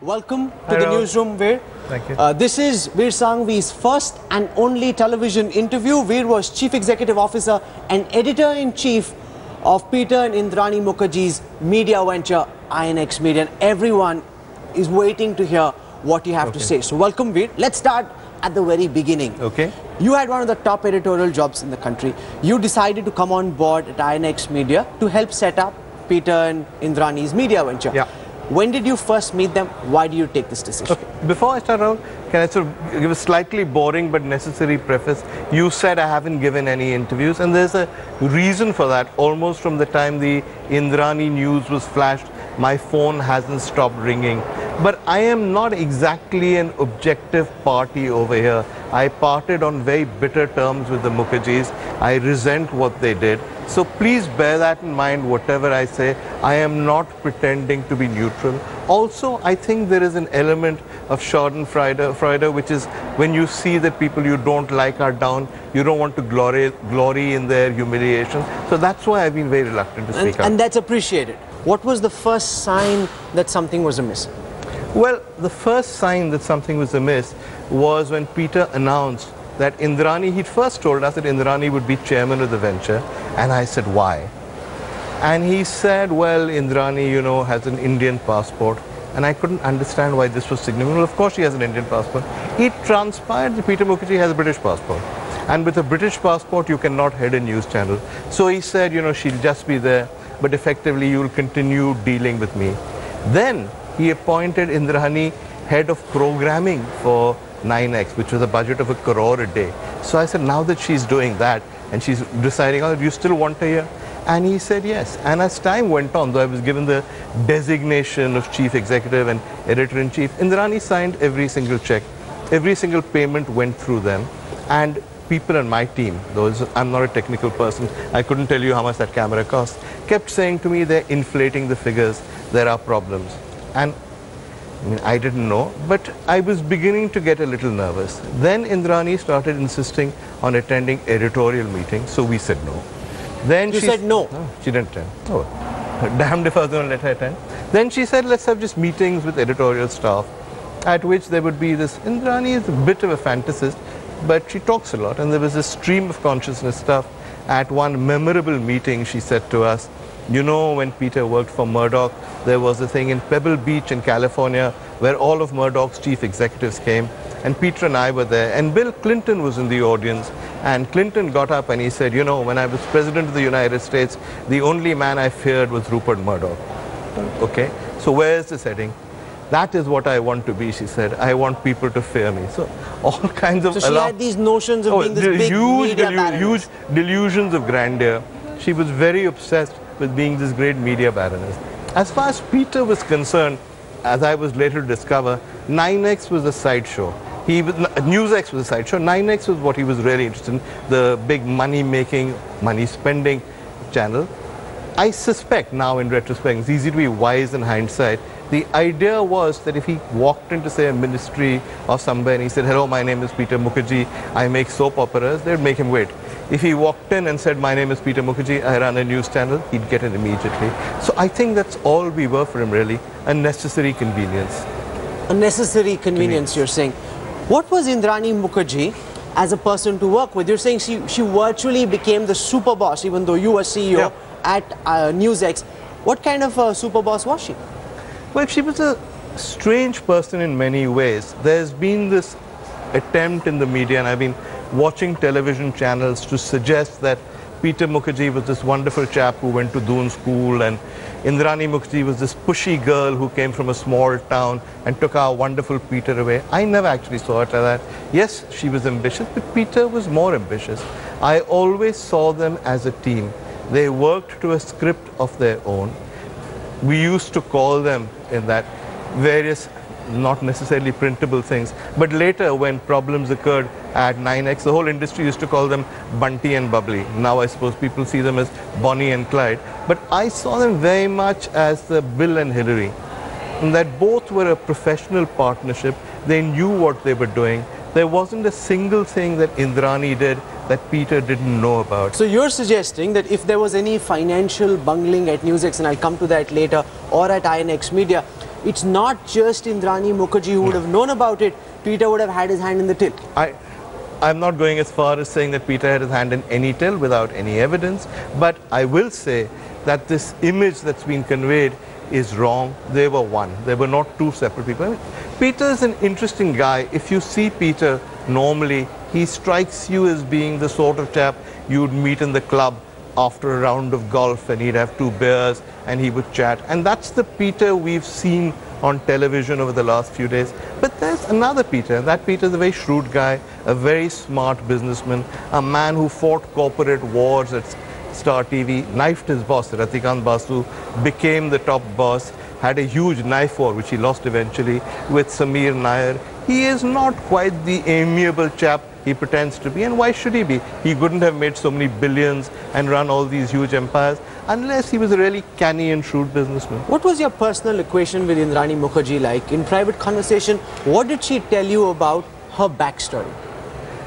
Welcome to Hi, the newsroom, Vir. Thank you. Uh, this is Vir Sanghvi's first and only television interview. Vir was Chief Executive Officer and Editor-in-Chief of Peter and Indrani Mukerjea's media venture, INX Media. And everyone is waiting to hear what you have to say. So welcome, Vir. Let's start at the very beginning. Okay. You had one of the top editorial jobs in the country. You decided to come on board at INX Media to help set up Peter and Indrani's media venture. Yeah. When did you first meet them? Why do you take this decision? Okay. Before I start out, can I sort of give a slightly boring but necessary preface? You said I haven't given any interviews, and there's a reason for that. Almost from the time the Indrani news was flashed, my phone hasn't stopped ringing. But I am not exactly an objective party over here. I parted on very bitter terms with the Mukerjeas. I resent what they did. So please bear that in mind, whatever I say. I am not pretending to be neutral. Also, I think there is an element of Schadenfreude, which is when you see that people you don't like are down, you don't want to glory, glory in their humiliation. So that's why I've been very reluctant to And, speak out. and that's appreciated. What was the first sign that something was amiss? Well, the first sign that something was amiss was when Peter announced that Indrani, he'd first told us that Indrani would be chairman of the venture, and I said, why? And he said, well, Indrani, you know, has an Indian passport. And I couldn't understand why this was significant. Well, of course she has an Indian passport. It transpired that Peter Mukerjea has a British passport. And with a British passport, you cannot head a news channel. So he said, you know, she'll just be there, but effectively you'll continue dealing with me. Then he appointed Indrani head of programming for 9X, which was a budget of a crore a day. So I said, now that she's doing that and she's deciding, oh, do you still want her here? And he said yes. And as time went on, though I was given the designation of chief executive and editor-in-chief, Indrani signed every single check. Every single payment went through them. And people on my team, those I'm not a technical person, I couldn't tell you how much that camera cost, kept saying to me they're inflating the figures, there are problems. And I mean, I didn't know, but I was beginning to get a little nervous. Then Indrani started insisting on attending editorial meetings, so we said no. Then You she said no? no. she didn't attend. Oh, damned if I was going to let her attend. Then she said, let's have just meetings with editorial staff, at which there would be this. Indrani is a bit of a fantasist, but she talks a lot, and there was a stream of consciousness stuff. At one memorable meeting, she said to us, you know, when Peter worked for Murdoch, there was a thing in Pebble Beach in California where all of Murdoch's chief executives came, and Peter and I were there, and Bill Clinton was in the audience, and Clinton got up and he said, you know, when I was president of the United States, the only man I feared was Rupert Murdoch. Okay, so where's this heading? That is what I want to be, she said. I want people to fear me. So all kinds of So she had these notions of Oh, being this the big huge, media delu- baroness. huge delusions of grandeur. She was very obsessed with being this great media baroness. As far as Peter was concerned, as I was later to discover, 9X was a sideshow. He was, NewsX was a sideshow. 9X was what he was really interested in, the big money-making, money-spending channel. I suspect now in retrospect, it's easy to be wise in hindsight, the idea was that if he walked into, say, a ministry or somewhere and he said, hello, my name is Peter Mukerjea, I make soap operas, they'd make him wait. If he walked in and said, my name is Peter Mukerjea, I run a news channel, he'd get it immediately. So I think that's all we were for him, really, a necessary convenience. a necessary convenience, you're saying. What was Indrani Mukerjea as a person to work with? You're saying she, she virtually became the super boss, even though you were CEO Yeah. at uh, NewsX. What kind of a super boss was she? Well, she was a strange person in many ways. There's been this attempt in the media, and I've been watching television channels to suggest that Peter Mukerjea was this wonderful chap who went to Doon School, and Indrani Mukerjea was this pushy girl who came from a small town and took our wonderful Peter away. I never actually saw it like that. Yes, she was ambitious, but Peter was more ambitious. I always saw them as a team. They worked to a script of their own we used to call them in that various not necessarily printable things but later when problems occurred at 9x the whole industry used to call them bunty and bubbly. Now i suppose people see them as bonnie and clyde. But i saw them very much as the bill and hillary and that both were a professional partnership. They knew what they were doing. There wasn't a single thing that indrani did that peter didn't know about. So you're suggesting that if there was any financial bungling at NewsX, and I'll come to that later, or at INX Media, it's not just Indrani Mukerjea who would have known about it. Peter would have had his hand in the till. I, I'm not going as far as saying that Peter had his hand in any till without any evidence, but I will say that this image that's been conveyed is wrong. They were one. They were not two separate people. I mean, Peter is an interesting guy. If you see Peter normally, he strikes you as being the sort of chap you'd meet in the club after a round of golf and he'd have two beers and he would chat. And that's the Peter we've seen on television over the last few days. But there's another Peter, and that Peter is a very shrewd guy, a very smart businessman, a man who fought corporate wars at Star TV, knifed his boss, Ratikant Basu, became the top boss, had a huge knife war, which he lost eventually, with Samir Nair. He is not quite the amiable chap he pretends to be. And why should he be? He couldn't have made so many billions and run all these huge empires unless he was a really canny and shrewd businessman. What was your personal equation with Indrani Mukerjea like? In private conversation, what did she tell you about her backstory?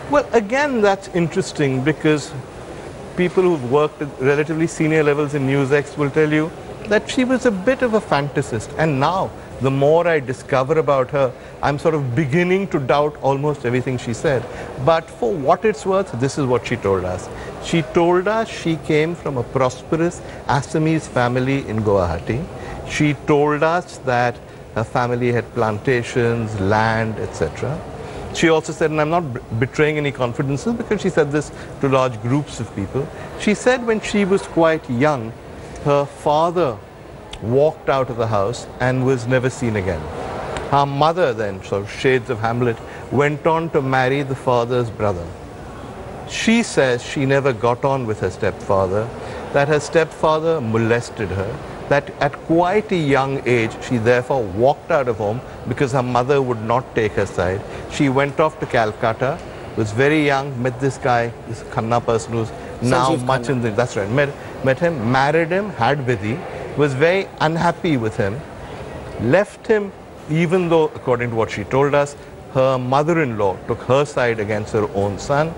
Well, again, that's interesting because people who've worked at relatively senior levels in NewsX will tell you that she was a bit of a fantasist. And now, the more I discover about her, I'm sort of beginning to doubt almost everything she said. But for what it's worth, this is what she told us. She told us she came from a prosperous Assamese family in Guwahati. She told us that her family had plantations, land, etc. She also said, and I'm not betraying any confidences because she said this to large groups of people. She said when she was quite young, her father walked out of the house and was never seen again. Her mother then, sort of shades of Hamlet, went on to marry the father's brother. She says she never got on with her stepfather, that her stepfather molested her, that at quite a young age she therefore walked out of home because her mother would not take her side. She went off to Calcutta, was very young, met this guy, this Khanna person who's now Sanjeev much Khanna. in the, that's right, met, met him, married him, had Vidhi, was very unhappy with him, left him even though, according to what she told us, her mother-in-law took her side against her own son,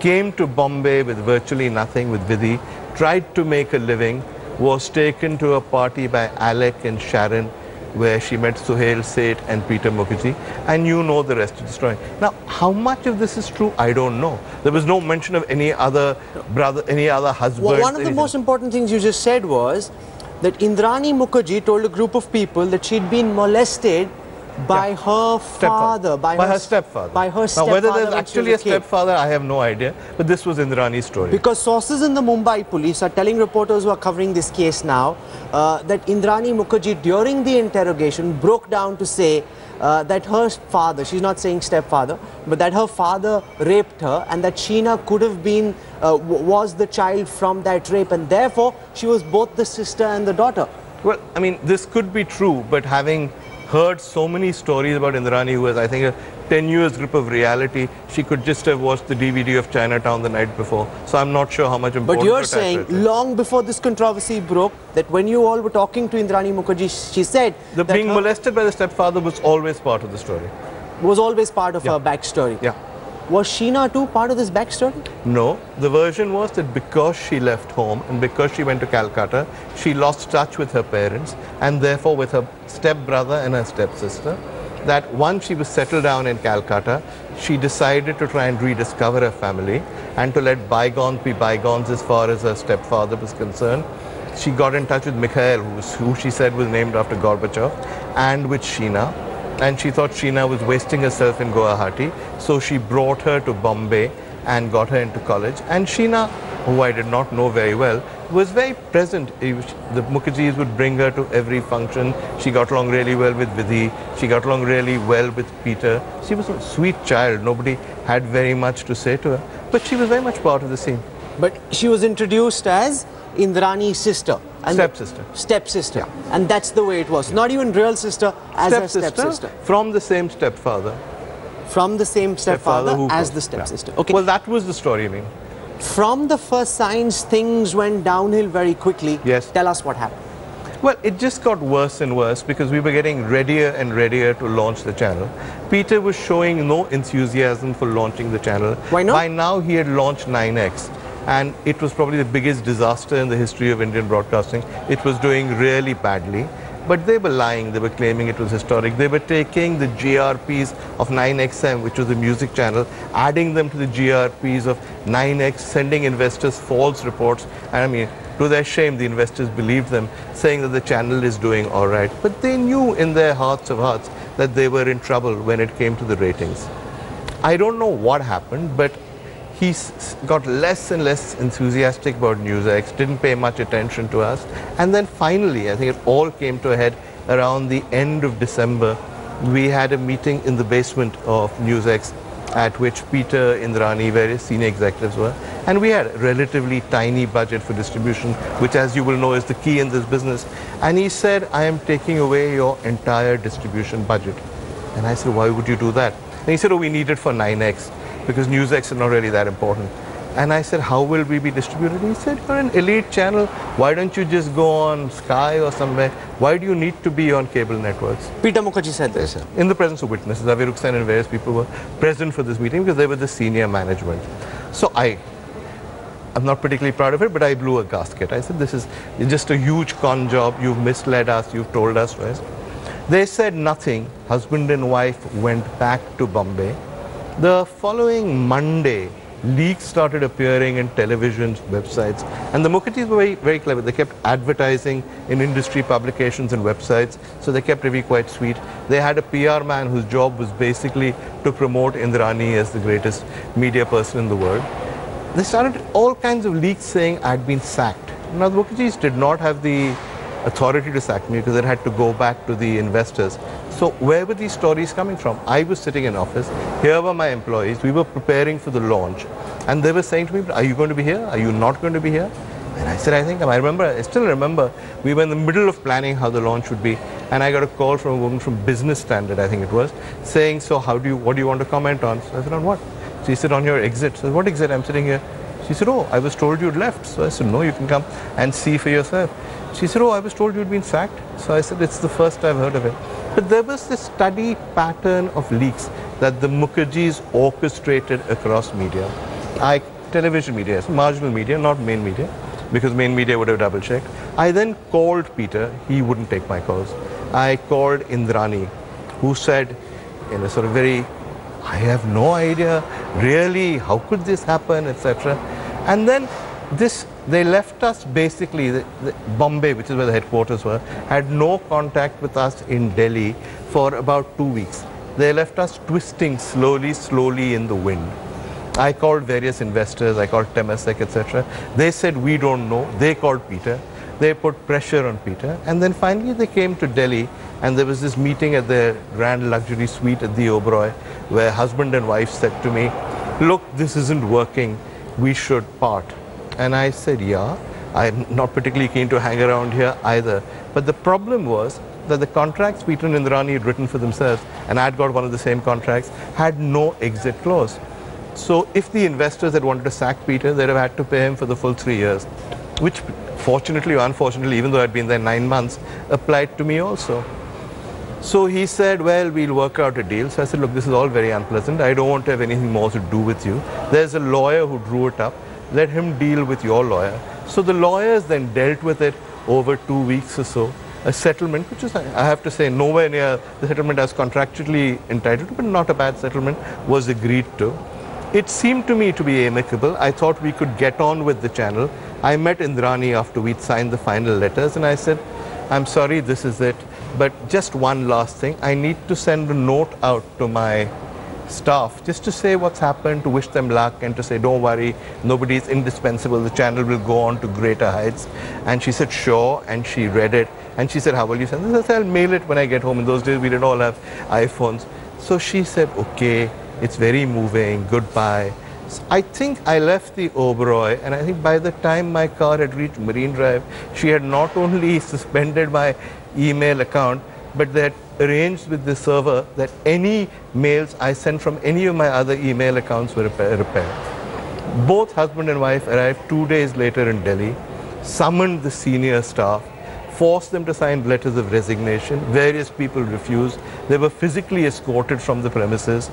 came to Bombay with virtually nothing with Vidhi, tried to make a living, was taken to a party by Alyque and Sharon where she met Suhail Seth and Peter Mukerjea, and you know the rest of the story. Now, how much of this is true, I don't know. There was no mention of any other brother, any other husband. Well, one of the most important things you just said was that Indrani Mukerjea told a group of people that she'd been molested by her father, by, her, stepfather. by her stepfather. Now, whether there's actually a stepfather, I have no idea. But this was Indrani's story. Because sources in the Mumbai police are telling reporters who are covering this case now uh, that Indrani Mukerjea during the interrogation broke down to say uh, that her father, she's not saying stepfather, but that her father raped her and that Sheena could have been, uh, w- was the child from that rape and therefore she was both the sister and the daughter. Well, I mean, this could be true, but having heard so many stories about Indrani, who has, I think, a tenuous grip of reality, she could just have watched the DVD of Chinatown the night before. So I'm not sure how much But you're saying long before this controversy broke that when you all were talking to Indrani Mukerjea, she said the that being molested by the stepfather was always part of the story. was always part of Yeah. her backstory. Yeah. Was Sheena too part of this backstory? No, the version was that because she left home and because she went to Calcutta, she lost touch with her parents and therefore with her stepbrother and her stepsister. That once she was settled down in Calcutta, she decided to try and rediscover her family and to let bygones be bygones as far as her stepfather was concerned. She got in touch with Mikhail, who, was, who she said was named after Gorbachev, and with Sheena and she thought Sheena was wasting herself in Guwahati, so she brought her to Bombay and got her into college. And Sheena, who I did not know very well, was very present. The Mukerjeas would bring her to every function. She got along really well with Vidhi. She got along really well with Peter. She was a sweet child. Nobody had very much to say to her, but she was very much part of the scene. But she was introduced as Indrani's sister. And Stepsister. Stepsister. Yeah. And that's the way it was. Not even real sister, as a stepsister. from the same stepfather. From the same stepfather, who as the yeah. stepsister. Okay. Well, that was the story, I mean. From the first signs, things went downhill very quickly. Yes. Tell us what happened. Well, it just got worse and worse because we were getting readier and readier to launch the channel. Peter was showing no enthusiasm for launching the channel. Why not? By now, he had launched 9X, and it was probably the biggest disaster in the history of Indian broadcasting. It was doing really badly. But they were lying. They were claiming it was historic. They were taking the GRPs of 9XM, which was the music channel, adding them to the GRPs of 9X, sending investors false reports. And I mean, to their shame, the investors believed them, saying that the channel is doing all right. But they knew in their hearts of hearts that they were in trouble when it came to the ratings. I don't know what happened, but he got less and less enthusiastic about NewsX, didn't pay much attention to us. And then finally, I think it all came to a head around the end of December. We had a meeting in the basement of NewsX at which Peter, Indrani, various senior executives were. And we had a relatively tiny budget for distribution, which as you will know is the key in this business. And he said, I am taking away your entire distribution budget. And I said, why would you do that? And he said, oh, we need it for 9X because NewsX is not really that important. And I said, how will we be distributed? He said, you're an elite channel. Why don't you just go on Sky or somewhere? Why do you need to be on cable networks? Peter Mukerjea said this. In the presence of witnesses, Avi and various people were present for this meeting because they were the senior management. So I, I'm not particularly proud of it, but I blew a gasket. I said, this is just a huge con job. You've misled us. You've told us. Right? They said nothing. Husband and wife went back to Bombay. The following Monday, leaks started appearing in televisions, websites, and the Mukerjeas were very, very clever. They kept advertising in industry publications and websites, so they kept Ravi quite sweet. They had a PR man whose job was basically to promote Indrani as the greatest media person in the world. They started all kinds of leaks saying I'd been sacked. Now the Mukerjeas did not have the authority to sack me because it had to go back to the investors. So where were these stories coming from? I was sitting in office. Here were my employees. We were preparing for the launch. And they were saying to me, are you going to be here? Are you not going to be here? And I said, I think, I remember, I still remember, we were in the middle of planning how the launch would be. And I got a call from a woman from Business Standard, I think it was, saying, so how do you, what do you want to comment on? So I said, on what? She said, on your exit. So what exit? I'm sitting here. She said, oh, I was told you'd left. So I said, no, you can come and see for yourself. She said, oh, I was told you'd been sacked. So I said, it's the first I've heard of it. But there was this study pattern of leaks that the Mukerjeas orchestrated across media. I, television media, marginal media, not main media, because main media would have double checked. I then called Peter, he wouldn't take my calls. I called Indrani, who said, in a sort of very, I have no idea, really, how could this happen, etc. And then this, they left us basically, the, the Bombay, which is where the headquarters were, had no contact with us in Delhi for about two weeks. They left us twisting slowly, slowly in the wind. I called various investors, I called Temasek, etc. They said, we don't know. They called Peter. They put pressure on Peter. And then finally they came to Delhi and there was this meeting at their grand luxury suite at the Oberoi where husband and wife said to me, look, this isn't working. We should part. And I said, yeah, I'm not particularly keen to hang around here either. But the problem was that the contracts Peter and Indrani had written for themselves, and I'd got one of the same contracts, had no exit clause. So if the investors had wanted to sack Peter, they'd have had to pay him for the full three years, which fortunately or unfortunately, even though I'd been there nine months, applied to me also. So he said, well, we'll work out a deal. So I said, look, this is all very unpleasant. I don't want to have anything more to do with you. There's a lawyer who drew it up let him deal with your lawyer. So the lawyers then dealt with it over two weeks or so. A settlement, which is, I have to say, nowhere near the settlement as contractually entitled but not a bad settlement, was agreed to. It seemed to me to be amicable. I thought we could get on with the channel. I met Indrani after we'd signed the final letters and I said, I'm sorry, this is it. But just one last thing. I need to send a note out to my staff just to say what's happened, to wish them luck, and to say, don't worry, nobody is indispensable. The channel will go on to greater heights. And she said, sure. And she read it. And she said, how will you send this? I said, I'll mail it when I get home. In those days, we didn't all have iPhones. So she said, okay, it's very moving. Goodbye. So I think I left the Oberoi, and I think by the time my car had reached Marine Drive, she had not only suspended my email account, but they had arranged with the server that any mails I sent from any of my other email accounts were repaired. Both husband and wife arrived two days later in Delhi, summoned the senior staff, forced them to sign letters of resignation. Various people refused. They were physically escorted from the premises.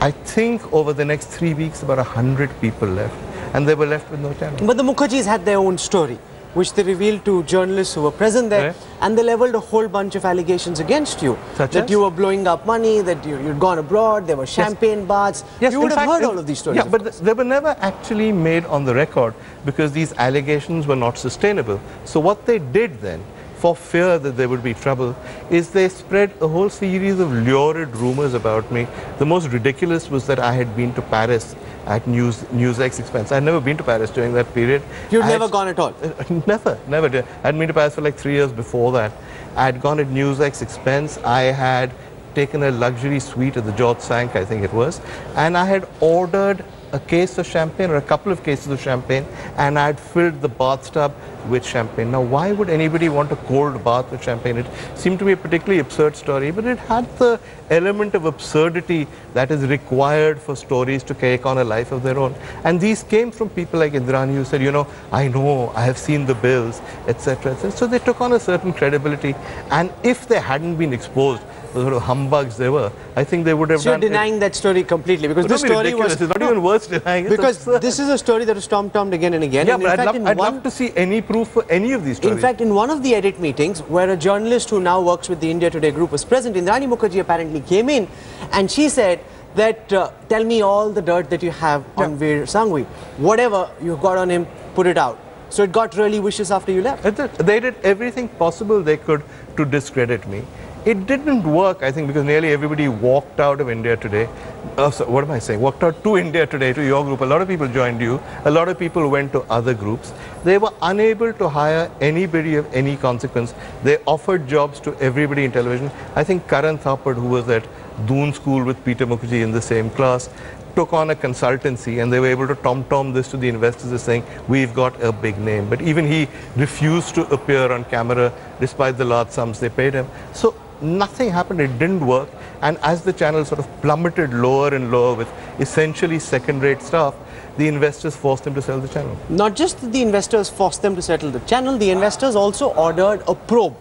I think over the next three weeks, about 100 people left, and they were left with no channel. But the Mukerjeas had their own story. Which they revealed to journalists who were present there, Right. and they leveled a whole bunch of allegations against you. Such that as? you were blowing up money, that you, you'd gone abroad, there were champagne baths. Yes, you would have fact, heard all of these stories. Yeah, but course. they were never actually made on the record because these allegations were not sustainable. So what they did then, for fear that there would be trouble, is they spread a whole series of lurid rumors about me. The most ridiculous was that I had been to Paris at News NewsX expense. I'd never been to Paris during that period. You'd I never gone at all. Uh, never, never did. I'd been to Paris for like three years before that. I'd gone at NewsX expense. I had taken a luxury suite at the George Cinq, I think it was, and I had ordered a case of champagne or a couple of cases of champagne, and I'd filled the bathtub with champagne. Now, why would anybody want a cold bath with champagne? It seemed to be a particularly absurd story, but it had the element of absurdity that is required for stories to take on a life of their own. And these came from people like Indrani who said, you know, I know, I have seen the bills, etc. etc. So they took on a certain credibility. And if they hadn't been exposed, the sort of humbugs they were, I think they would have So you're done it- denying that story completely because this be story ridiculous. was It's not even worth denying. It's because this is a story that was tom-tommed again and again. yeah, and but in I'd, fact, love, in I'd one, love to see any proof for any of these stories. In fact, in one of the edit meetings, where a journalist who now works with the India Today group was present, Indrani Mukerjea apparently came in and she said that, uh, tell me all the dirt that you have on Vir Sanghvi. Whatever you've got on him, put it out. So it got really vicious after you left. They did everything possible they could to discredit me. It didn't work, I think, because nearly everybody walked out of India today. Uh, so what am I saying? Walked out to India today, to your group. A lot of people joined you. A lot of people went to other groups. They were unable to hire anybody of any consequence. They offered jobs to everybody in television. I think Karan Thapar, who was at Doon School with Peter Mukerjea in the same class, took on a consultancy and they were able to tom-tom this to the investors saying, we've got a big name. But even he refused to appear on camera despite the large sums they paid him. So nothing happened, it didn't work. And as the channel sort of plummeted lower and lower with essentially second-rate stuff, the investors forced them to sell the channel. Not just the investors forced them to settle the channel, the investors also ordered a probe.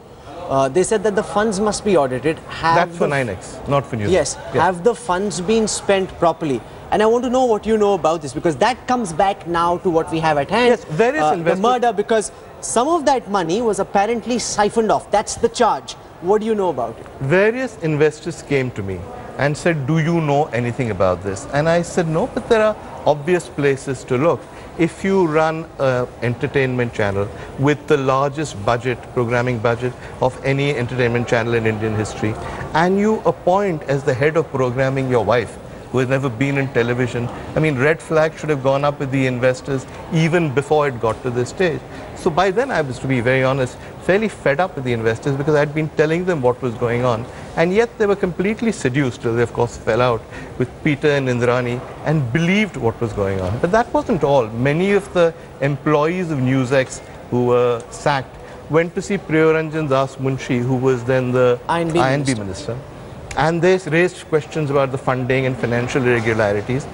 Uh, they said that the funds must be audited. Have That's for 9X, not for News. Yes. Have the funds been spent properly? And I want to know what you know about this because that comes back now to what we have at hand. Yes, various uh, the murder because some of that money was apparently siphoned off. That's the charge. What do you know about it? various investors came to me and said, do you know anything about this? And I said, no, but there are obvious places to look. If you run an entertainment channel with the largest budget, programming budget of any entertainment channel in Indian history, and you appoint as the head of programming your wife, who has never been in television. I mean, red flag should have gone up with the investors even before it got to this stage. So by then, I was, to be very honest, fairly fed up with the investors because I'd been telling them what was going on. And yet they were completely seduced till they, of course, fell out with Peter and Indrani and believed what was going on. But that wasn't all. Many of the employees of NewsX who were sacked went to see Priyaranjan Das Munshi, who was then the I&B minister. minister. And they raised questions about the funding and financial irregularities.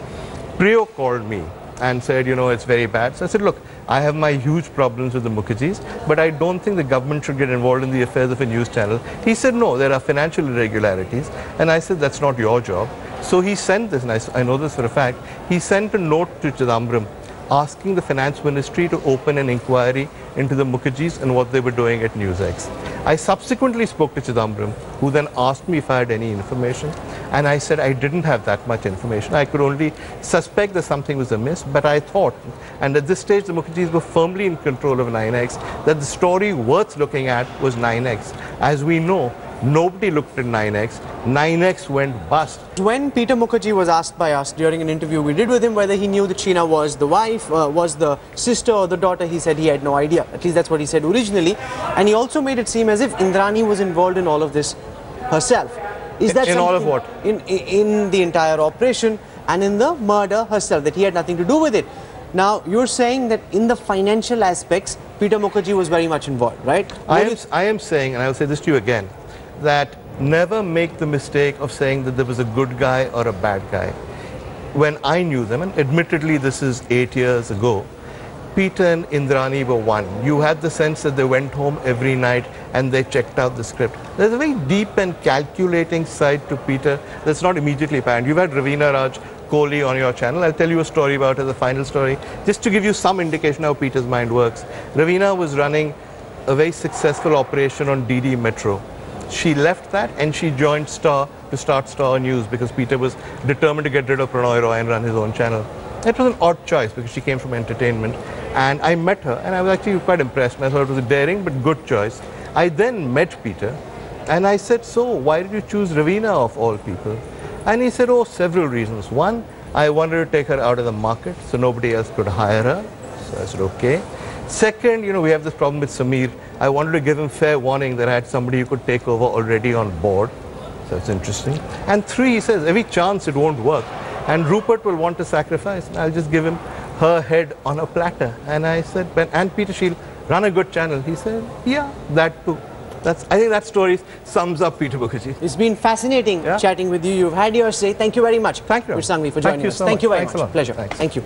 Priyo called me and said, you know, it's very bad. So I said, look, I have my huge problems with the Mukerjeas, but I don't think the government should get involved in the affairs of a news channel. He said, no, there are financial irregularities. And I said, that's not your job. So he sent this, and I, I know this for a fact, he sent a note to Chidambaram asking the finance ministry to open an inquiry into the Mukerjeas and what they were doing at NewsX. I subsequently spoke to Chidambaram, who then asked me if I had any information, and I said I didn't have that much information. I could only suspect that something was amiss, but I thought, and at this stage the Mukerjeas were firmly in control of 9X, that the story worth looking at was 9X. As we know, nobody looked at 9X. 9X went bust. When Peter Mukerjea was asked by us during an interview we did with him whether he knew that Sheena was the wife, uh, was the sister or the daughter, he said he had no idea. At least that's what he said originally. And he also made it seem as if Indrani was involved in all of this herself. Is that In all of what? In, in, the entire operation and in the murder herself, that he had nothing to do with it. Now, you're saying that in the financial aspects, Peter Mukerjea was very much involved, right? I am, I am saying, and I will say this to you again, that never make the mistake of saying that there was a good guy or a bad guy. When I knew them, and admittedly this is eight years ago, Peter and Indrani were one. You had the sense that they went home every night and they checked out the script. There's a very deep and calculating side to Peter that's not immediately apparent. You've had Ravina Raj Kohli on your channel. I'll tell you a story about it, the final story, just to give you some indication how Peter's mind works. Ravina was running a very successful operation on DD Metro. She left that and she joined Star to start Star News because Peter was determined to get rid of Prannoy Roy and run his own channel. It was an odd choice because she came from entertainment. And I met her and I was actually quite impressed. And I thought it was a daring but good choice. I then met Peter and I said, so why did you choose Ravina of all people? And he said, oh, several reasons. One, I wanted to take her out of the market so nobody else could hire her. So I said, okay. Second, you know, we have this problem with Samir. I wanted to give him fair warning that I had somebody who could take over already on board. So it's interesting. And three, he says, every chance it won't work. And Rupert will want to sacrifice. And I'll just give him her head on a platter. And I said, and Peter Sheil, run a good channel. He said, yeah, that too. That's, I think that story sums up Peter Mukerjea. It's been fascinating Yeah. chatting with you. You've had your say. Thank you very much. Thank you. Sanghvi, for Thank joining you us. so Thank you very Thanks much. Pleasure. Thanks. Thank you.